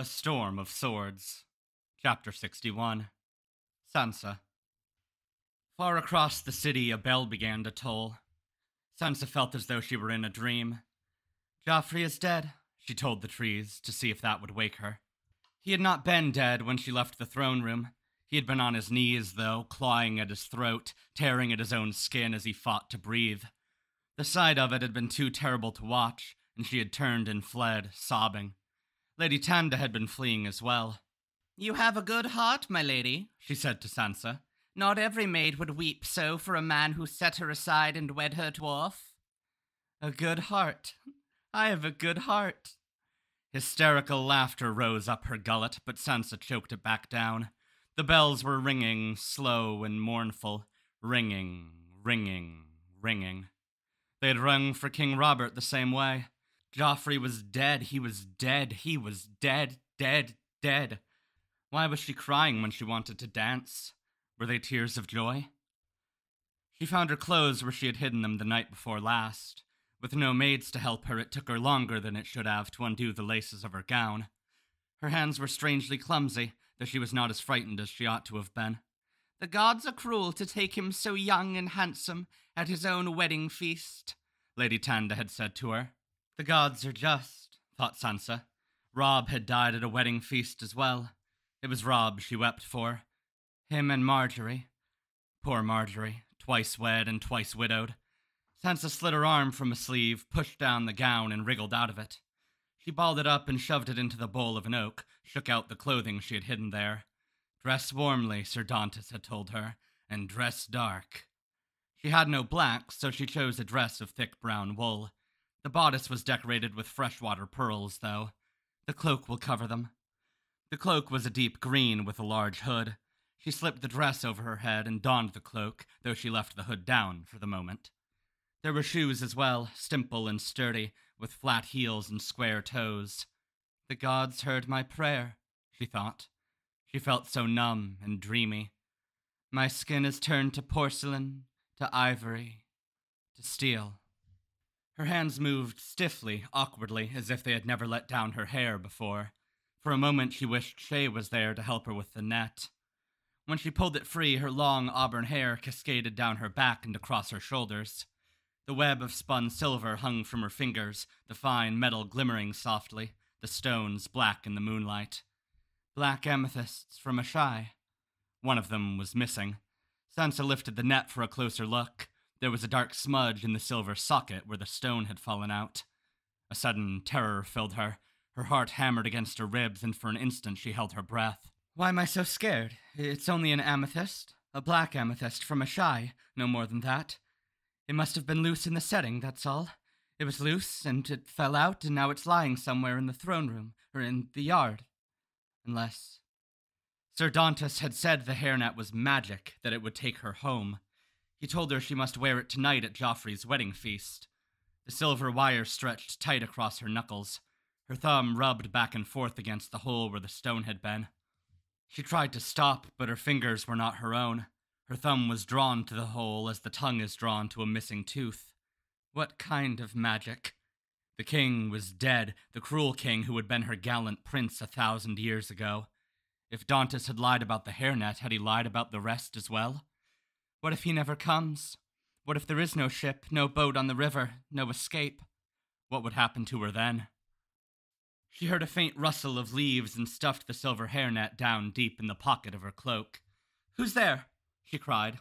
A Storm of Swords, Chapter 61 Sansa. Far across the city, a bell began to toll. Sansa felt as though she were in a dream. Joffrey is dead, she told the trees to see if that would wake her. He had not been dead when she left the throne room. He had been on his knees, though, clawing at his throat, tearing at his own skin as he fought to breathe. The sight of it had been too terrible to watch, and she had turned and fled, sobbing. Lady Tanda had been fleeing as well. You have a good heart, my lady, she said to Sansa. Not every maid would weep so for a man who set her aside and wed her dwarf. A good heart. I have a good heart. Hysterical laughter rose up her gullet, but Sansa choked it back down. The bells were ringing, slow and mournful, ringing, ringing, ringing. They had rung for King Robert the same way. Joffrey was dead, he was dead, he was dead, dead, dead. Why was she crying when she wanted to dance? Were they tears of joy? She found her clothes where she had hidden them the night before last. With no maids to help her, it took her longer than it should have to undo the laces of her gown. Her hands were strangely clumsy, though she was not as frightened as she ought to have been. The gods are cruel to take him so young and handsome at his own wedding feast, Lady Tanda had said to her. The gods are just, thought Sansa. Robb had died at a wedding feast as well. It was Robb she wept for. Him and Margaery. Poor Margaery, twice wed and twice widowed. Sansa slid her arm from a sleeve, pushed down the gown, and wriggled out of it. She balled it up and shoved it into the bole of an oak, shook out the clothing she had hidden there. Dress warmly, Sir Dontos had told her, and dress dark. She had no blacks, so she chose a dress of thick brown wool. The bodice was decorated with freshwater pearls, though. The cloak will cover them. The cloak was a deep green with a large hood. She slipped the dress over her head and donned the cloak, though she left the hood down for the moment. There were shoes as well, simple and sturdy, with flat heels and square toes. The gods heard my prayer, she thought. She felt so numb and dreamy. My skin is turned to porcelain, to ivory, to steel. Her hands moved stiffly, awkwardly, as if they had never let down her hair before. For a moment she wished Shae was there to help her with the net. When she pulled it free, her long auburn hair cascaded down her back and across her shoulders. The web of spun silver hung from her fingers, the fine metal glimmering softly, the stones black in the moonlight. Black amethysts from Asshai. One of them was missing. Sansa lifted the net for a closer look. There was a dark smudge in the silver socket where the stone had fallen out. A sudden terror filled her, her heart hammered against her ribs, and for an instant she held her breath. Why am I so scared? It's only an amethyst. A black amethyst from Asshai, no more than that. It must have been loose in the setting, that's all. It was loose, and it fell out, and now it's lying somewhere in the throne room, or in the yard. Unless. Sir Dontos had said the hairnet was magic, that it would take her home. He told her she must wear it tonight at Joffrey's wedding feast. The silver wire stretched tight across her knuckles. Her thumb rubbed back and forth against the hole where the stone had been. She tried to stop, but her fingers were not her own. Her thumb was drawn to the hole as the tongue is drawn to a missing tooth. What kind of magic? The king was dead, the cruel king who had been her gallant prince a thousand years ago. If Dontos had lied about the hairnet, had he lied about the rest as well? What if he never comes? What if there is no ship, no boat on the river, no escape? What would happen to her then? She heard a faint rustle of leaves and stuffed the silver hairnet down deep in the pocket of her cloak. Who's there? she cried.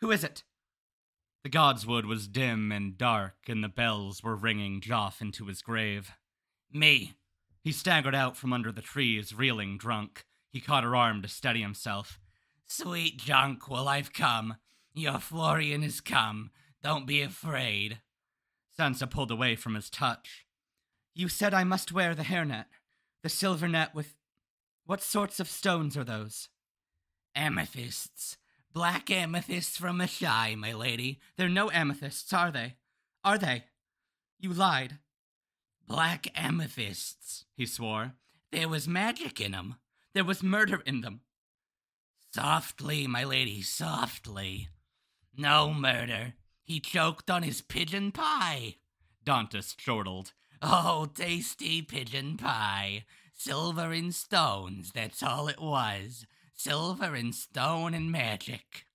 Who is it? The godswood was dim and dark, and the bells were ringing Joff into his grave. Me. He staggered out from under the trees, reeling drunk. He caught her arm to steady himself. Sweet Jonquil, I've come. Your Florian is come. Don't be afraid. Sansa pulled away from his touch. You said I must wear the hairnet. The silver net with. What sorts of stones are those? Amethysts. Black amethysts from Asshai, my lady. They're no amethysts, are they? Are they? You lied. Black amethysts, he swore. There was magic in them. There was murder in them. Softly, my lady, softly. No murder. He choked on his pigeon pie. Dontos chortled. Oh, tasty pigeon pie. silver and stones, that's all it was. Silver and stone and magic.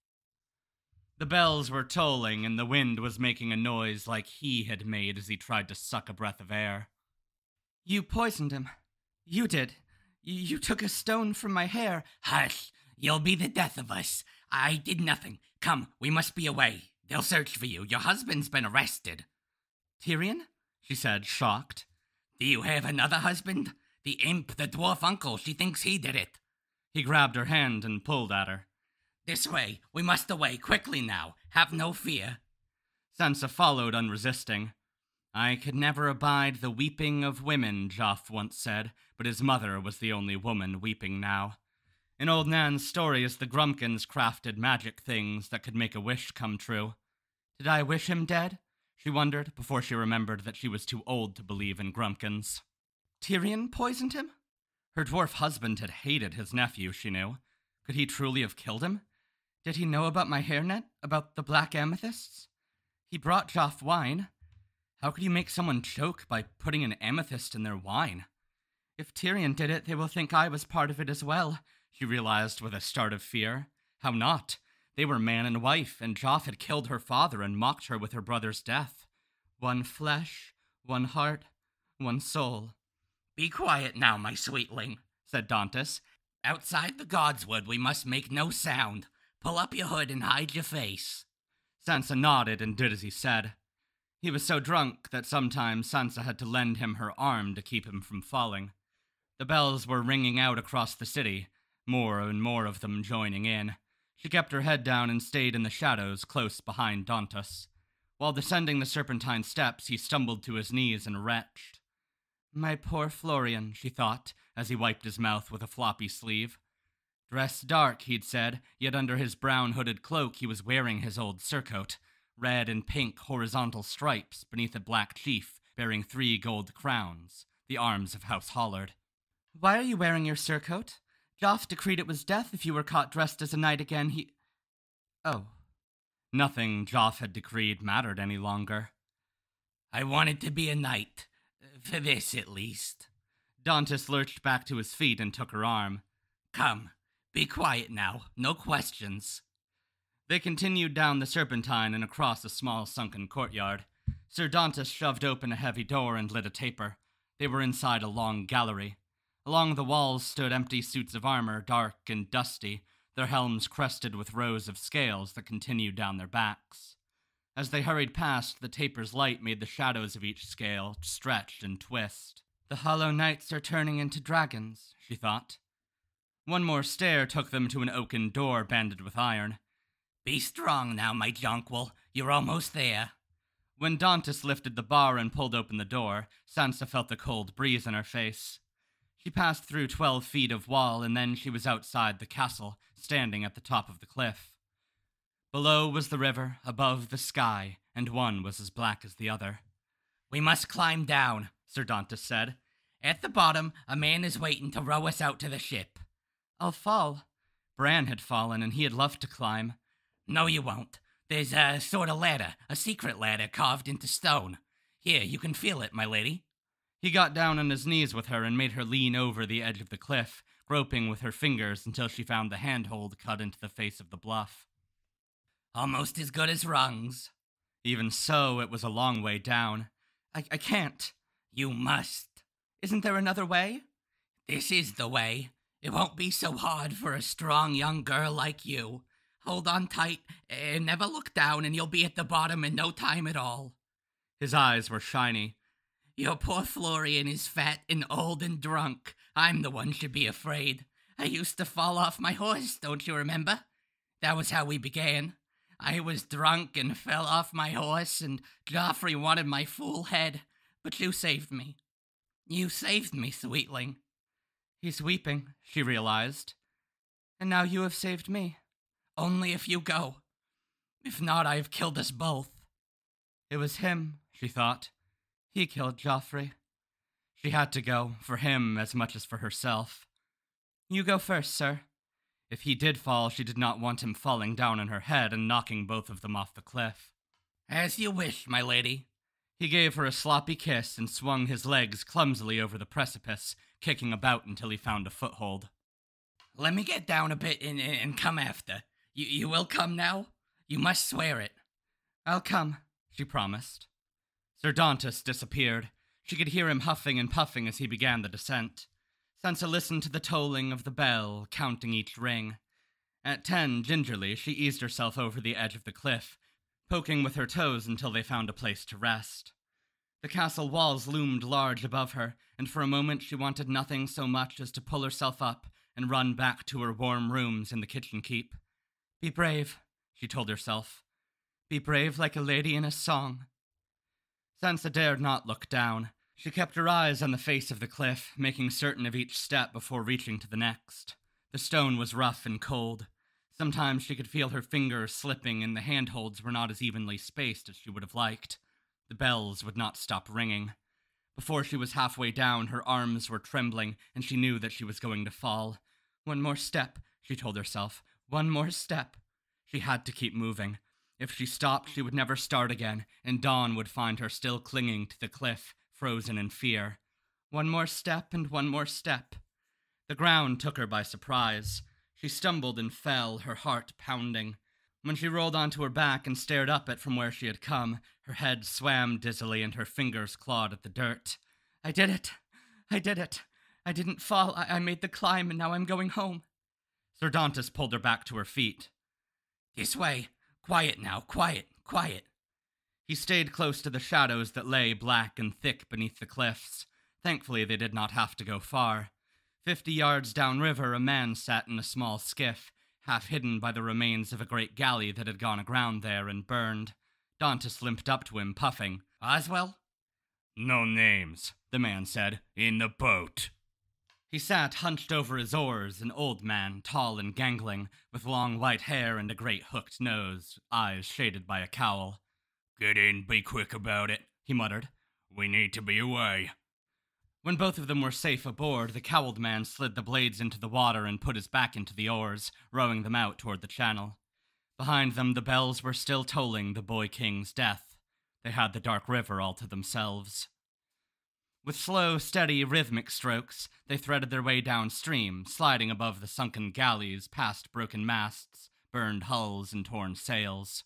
The bells were tolling, and the wind was making a noise like he had made as he tried to suck a breath of air. You poisoned him. You did. You took a stone from my hair. Hush! You'll be the death of us. I did nothing. Come, we must be away. They'll search for you. Your husband's been arrested. Tyrion? she said, shocked. Do you have another husband? The imp, the dwarf uncle, she thinks he did it. He grabbed her hand and pulled at her. This way. We must away. Quickly now. Have no fear. Sansa followed, unresisting. I could never abide the weeping of women, Joff once said, but his mother was the only woman weeping now. In old Nan's stories, the grumkins crafted magic things that could make a wish come true. Did I wish him dead? She wondered before she remembered that she was too old to believe in grumkins. Tyrion poisoned him? Her dwarf husband had hated his nephew, she knew. Could he truly have killed him? Did he know about my hairnet? About the black amethysts? He brought Joff wine. How could you make someone choke by putting an amethyst in their wine? If Tyrion did it, they will think I was part of it as well, she realized with a start of fear. How not? They were man and wife, and Joff had killed her father and mocked her with her brother's death. One flesh, one heart, one soul. Be quiet now, my sweetling, said Dontos. Outside the godswood we must make no sound. Pull up your hood and hide your face. Sansa nodded and did as he said. He was so drunk that sometimes Sansa had to lend him her arm to keep him from falling. The bells were ringing out across the city, more and more of them joining in. She kept her head down and stayed in the shadows close behind Dontos. While descending the serpentine steps, he stumbled to his knees and retched. My poor Florian, she thought, as he wiped his mouth with a floppy sleeve. Dressed dark, he'd said, yet under his brown hooded cloak he was wearing his old surcoat, red and pink horizontal stripes beneath a black chief bearing three gold crowns, the arms of House Hollard. Why are you wearing your surcoat? Joff decreed it was death if you were caught dressed as a knight again. He. Oh. Nothing Joff had decreed mattered any longer. I wanted to be a knight. For this, at least. Dontos lurched back to his feet and took her arm. Come, be quiet now. No questions. They continued down the Serpentine and across a small sunken courtyard. Sir Dontos shoved open a heavy door and lit a taper. They were inside a long gallery. Along the walls stood empty suits of armor, dark and dusty, their helms crested with rows of scales that continued down their backs. As they hurried past, the taper's light made the shadows of each scale stretch and twist. The hollow knights are turning into dragons, she thought. One more stair took them to an oaken door banded with iron. Be strong now, my jonquil. You're almost there. When Dontos lifted the bar and pulled open the door, Sansa felt the cold breeze in her face. She passed through twelve feet of wall, and then she was outside the castle, standing at the top of the cliff. Below was the river, above the sky, and one was as black as the other. We must climb down, Sir Dontos said. At the bottom, a man is waiting to row us out to the ship. I'll fall. Bran had fallen, and he had loved to climb. No, you won't. There's a sort of ladder, a secret ladder carved into stone. Here, you can feel it, my lady. He got down on his knees with her and made her lean over the edge of the cliff, groping with her fingers until she found the handhold cut into the face of the bluff. Almost as good as rungs. Even so, it was a long way down. I, I can't. You must. Isn't there another way? This is the way. It won't be so hard for a strong young girl like you. Hold on tight and never look down, and you'll be at the bottom in no time at all. His eyes were shiny. Your poor Florian is fat and old and drunk. I'm the one should be afraid. I used to fall off my horse, don't you remember? That was how we began. I was drunk and fell off my horse, and Joffrey wanted my fool head, but you saved me. You saved me, sweetling. He's weeping, she realized. And now you have saved me. Only if you go. If not, I have killed us both. It was him, she thought. He killed Joffrey. She had to go, for him as much as for herself. You go first, sir. If he did fall, she did not want him falling down on her head and knocking both of them off the cliff. As you wish, my lady. He gave her a sloppy kiss and swung his legs clumsily over the precipice, kicking about until he found a foothold. Let me get down a bit and, and come after. You, you will come now? You must swear it. I'll come, she promised. Sir Dontos disappeared. She could hear him huffing and puffing as he began the descent. Sansa listened to the tolling of the bell, counting each ring. At ten, gingerly, she eased herself over the edge of the cliff, poking with her toes until they found a place to rest. The castle walls loomed large above her, and for a moment she wanted nothing so much as to pull herself up and run back to her warm rooms in the kitchen keep. Be brave, she told herself. Be brave like a lady in a song. Sansa dared not look down. She kept her eyes on the face of the cliff, making certain of each step before reaching to the next. The stone was rough and cold. Sometimes she could feel her fingers slipping, and the handholds were not as evenly spaced as she would have liked. The bells would not stop ringing. Before she was halfway down, her arms were trembling, and she knew that she was going to fall. One more step, she told herself. One more step. She had to keep moving. If she stopped, she would never start again, and dawn would find her still clinging to the cliff, frozen in fear. One more step and one more step. The ground took her by surprise. She stumbled and fell, her heart pounding. When she rolled onto her back and stared up at from where she had come, her head swam dizzily and her fingers clawed at the dirt. I did it! I did it! I didn't fall. I, I made the climb, and now I'm going home. Sir Dontos pulled her back to her feet. This way. Quiet now. Quiet. Quiet. He stayed close to the shadows that lay black and thick beneath the cliffs. Thankfully, they did not have to go far. Fifty yards downriver, a man sat in a small skiff, half hidden by the remains of a great galley that had gone aground there and burned. Dontos limped up to him, puffing. Oswell? No names, the man said. In the boat. He sat hunched over his oars, an old man, tall and gangling, with long white hair and a great hooked nose, eyes shaded by a cowl. Get in, be quick about it, he muttered. We need to be away. When both of them were safe aboard, the cowled man slid the blades into the water and put his back into the oars, rowing them out toward the channel. Behind them, the bells were still tolling the boy king's death. They had the dark river all to themselves. With slow, steady, rhythmic strokes, they threaded their way downstream, sliding above the sunken galleys, past broken masts, burned hulls, and torn sails.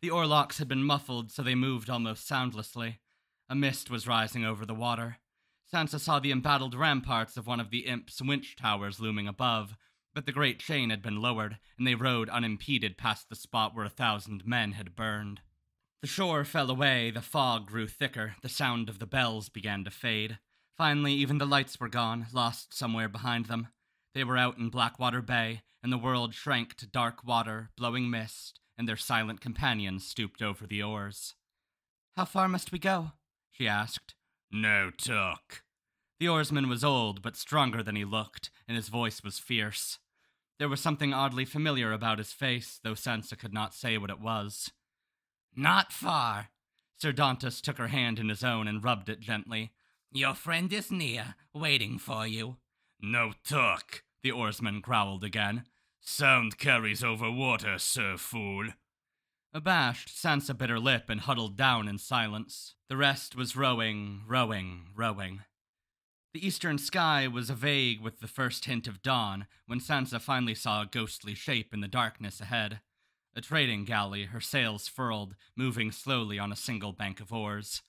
The oarlocks had been muffled, so they moved almost soundlessly. A mist was rising over the water. Sansa saw the embattled ramparts of one of the imp's winch towers looming above, but the great chain had been lowered, and they rode unimpeded past the spot where a thousand men had burned. The shore fell away, the fog grew thicker, the sound of the bells began to fade. Finally, even the lights were gone, lost somewhere behind them. They were out in Blackwater Bay, and the world shrank to dark water, blowing mist, and their silent companions stooped over the oars. How far must we go? she asked. No talk. The oarsman was old, but stronger than he looked, and his voice was fierce. There was something oddly familiar about his face, though Sansa could not say what it was. Not far. Sir Dontos took her hand in his own and rubbed it gently. Your friend is near, waiting for you. No talk, the oarsman growled again. Sound carries over water, sir fool. Abashed, Sansa bit her lip and huddled down in silence. The rest was rowing, rowing, rowing. The eastern sky was vague with the first hint of dawn when Sansa finally saw a ghostly shape in the darkness ahead. A trading galley, her sails furled, moving slowly on a single bank of oars.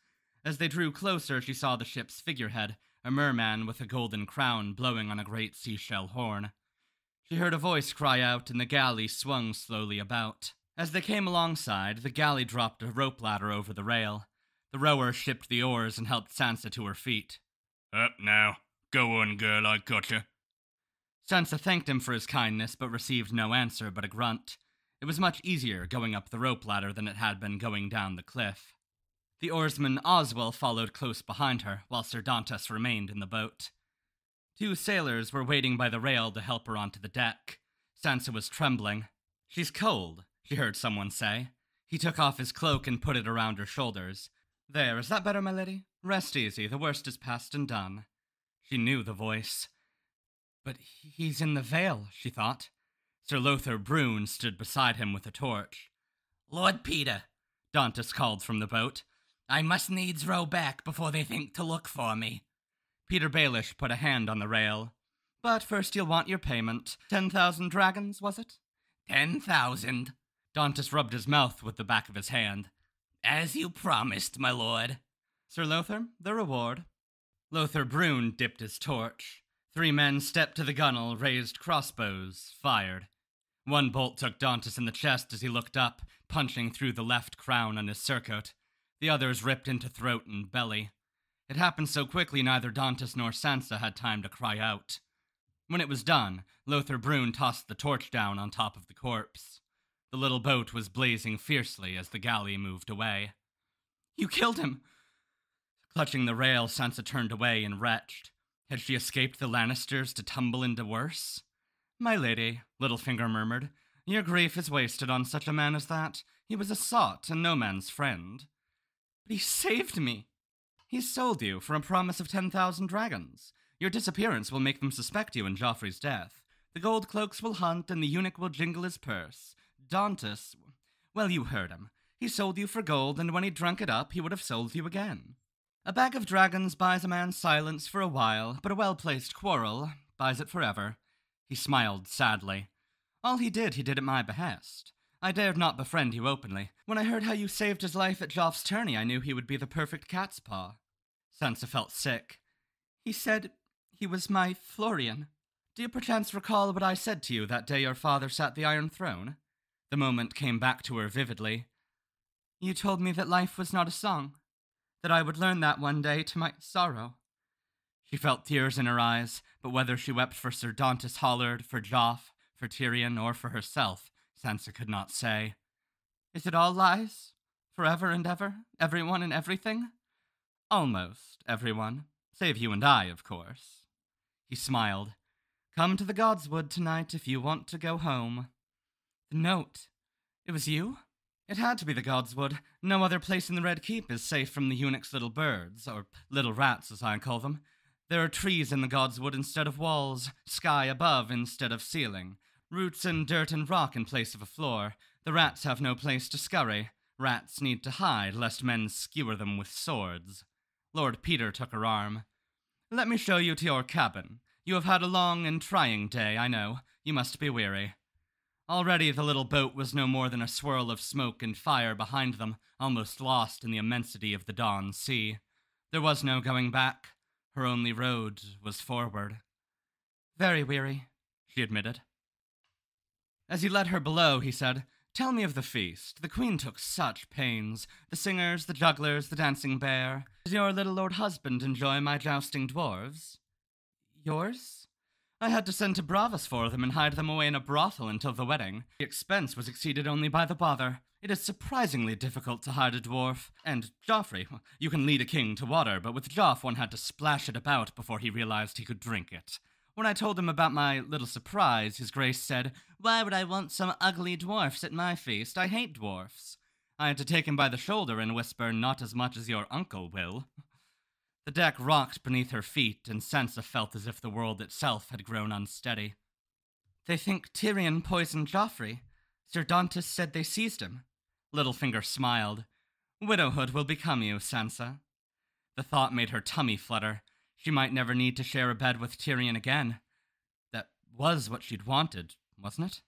As they drew closer, she saw the ship's figurehead, a merman with a golden crown blowing on a great seashell horn. She heard a voice cry out, and the galley swung slowly about. As they came alongside, the galley dropped a rope ladder over the rail. The rower shipped the oars and helped Sansa to her feet. Up now. Go on, girl, I gotcha. Sansa thanked him for his kindness, but received no answer but a grunt. It was much easier going up the rope ladder than it had been going down the cliff. The oarsman Oswell followed close behind her, while Sir Dontos remained in the boat. Two sailors were waiting by the rail to help her onto the deck. Sansa was trembling. She's cold, she heard someone say. He took off his cloak and put it around her shoulders. There, is that better, my lady? Rest easy, the worst is past and done. She knew the voice. But he's in the Vale, she thought. Sir Lothar Brune stood beside him with a torch. Lord Petyr, Dontos called from the boat. I must needs row back before they think to look for me. Petyr Baelish put a hand on the rail. But first you'll want your payment. Ten thousand dragons, was it? Ten thousand. Dontos rubbed his mouth with the back of his hand. As you promised, my lord. Sir Lothar, the reward. Lothar Brune dipped his torch. Three men stepped to the gunwale, raised crossbows, fired. One bolt took Dontos in the chest as he looked up, punching through the left crown on his surcoat. The others ripped into throat and belly. It happened so quickly neither Dontos nor Sansa had time to cry out. When it was done, Lothar Brune tossed the torch down on top of the corpse. The little boat was blazing fiercely as the galley moved away. You killed him! Clutching the rail, Sansa turned away and retched. Had she escaped the Lannisters to tumble into worse? My lady, Littlefinger murmured, your grief is wasted on such a man as that. He was a sot and no man's friend. But he saved me. He sold you for a promise of ten thousand dragons. Your disappearance will make them suspect you in Joffrey's death. The gold cloaks will hunt, and the eunuch will jingle his purse. Dontos, well, you heard him. He sold you for gold, and when he'd drunk it up, he would have sold you again. A bag of dragons buys a man's silence for a while, but a well placed quarrel buys it forever. He smiled sadly. All he did, he did at my behest. I dared not befriend you openly. When I heard how you saved his life at Joff's tourney, I knew he would be the perfect cat's paw. Sansa felt sick. He said he was my Florian. Do you perchance recall what I said to you that day your father sat the Iron Throne? The moment came back to her vividly. You told me that life was not a song, that I would learn that one day to my sorrow. She felt tears in her eyes, but whether she wept for Sir Dontos Hollard, for Joff, for Tyrion, or for herself, Sansa could not say. Is it all lies? Forever and ever? Everyone and everything? Almost everyone, save you and I, of course. He smiled. Come to the Godswood tonight if you want to go home. The note. It was you? It had to be the Godswood. No other place in the Red Keep is safe from the eunuch's little birds, or little rats as I call them. There are trees in the Godswood instead of walls, sky above instead of ceiling, roots and dirt and rock in place of a floor. The rats have no place to scurry. Rats need to hide lest men skewer them with swords. Lord Petyr took her arm. Let me show you to your cabin. You have had a long and trying day, I know. You must be weary. Already the little boat was no more than a swirl of smoke and fire behind them, almost lost in the immensity of the dawn sea. There was no going back. Her only road was forward. Very weary, she admitted. As he led her below, he said, Tell me of the feast. The queen took such pains. The singers, the jugglers, the dancing bear. Does your little lord husband enjoy my jousting dwarves? Yours? I had to send to Braavos for them and hide them away in a brothel until the wedding. The expense was exceeded only by the bother. It is surprisingly difficult to hide a dwarf. And Joffrey, you can lead a king to water, but with Joff one had to splash it about before he realized he could drink it. When I told him about my little surprise, His Grace said, Why would I want some ugly dwarfs at my feast? I hate dwarfs. I had to take him by the shoulder and whisper, Not as much as your uncle will. The deck rocked beneath her feet, and Sansa felt as if the world itself had grown unsteady. They think Tyrion poisoned Joffrey. Sir Dontos said they seized him. Littlefinger smiled. Widowhood will become you, Sansa. The thought made her tummy flutter. She might never need to share a bed with Tyrion again. That was what she'd wanted, wasn't it?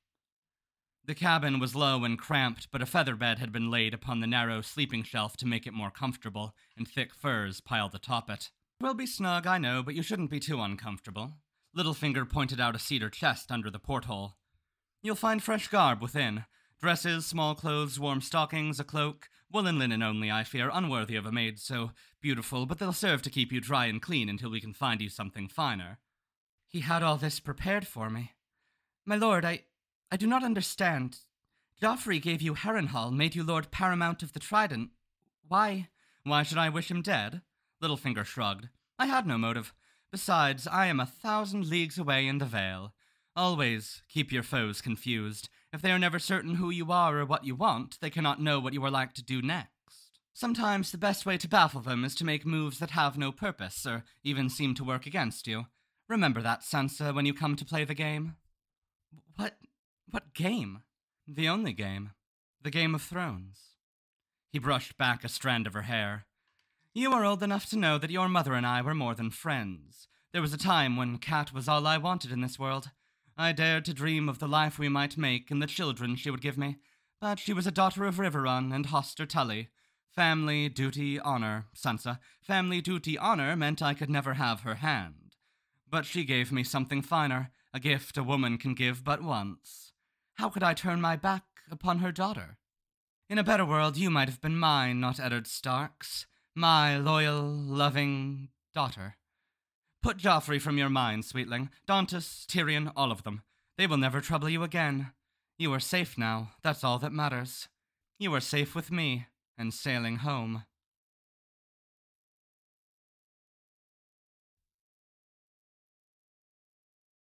The cabin was low and cramped, but a feather bed had been laid upon the narrow sleeping shelf to make it more comfortable, and thick furs piled atop it. We'll be snug, I know, but you shouldn't be too uncomfortable. Littlefinger pointed out a cedar chest under the porthole. You'll find fresh garb within. Dresses, small clothes, warm stockings, a cloak, Woolen linen only, I fear, unworthy of a maid so beautiful, but they'll serve to keep you dry and clean until we can find you something finer. He had all this prepared for me. My lord, I. I do not understand. Joffrey gave you Harrenhal, made you Lord Paramount of the Trident. Why? Why should I wish him dead? Littlefinger shrugged. I had no motive. Besides, I am a thousand leagues away in the Vale. Always keep your foes confused. If they are never certain who you are or what you want, they cannot know what you are like to do next. Sometimes the best way to baffle them is to make moves that have no purpose, or even seem to work against you. Remember that, Sansa, when you come to play the game. What. What game? The only game. The Game of Thrones. He brushed back a strand of her hair. You are old enough to know that your mother and I were more than friends. There was a time when Cat was all I wanted in this world. I dared to dream of the life we might make and the children she would give me, but she was a daughter of Riverrun and Hoster Tully. Family, duty, honor, Sansa. Family, duty, honor meant I could never have her hand. But she gave me something finer, a gift a woman can give but once. How could I turn my back upon her daughter? In a better world, you might have been mine, not Eddard Stark's. My loyal, loving daughter. Put Joffrey from your mind, sweetling. Dontos, Tyrion, all of them. They will never trouble you again. You are safe now, that's all that matters. You are safe with me, and sailing home.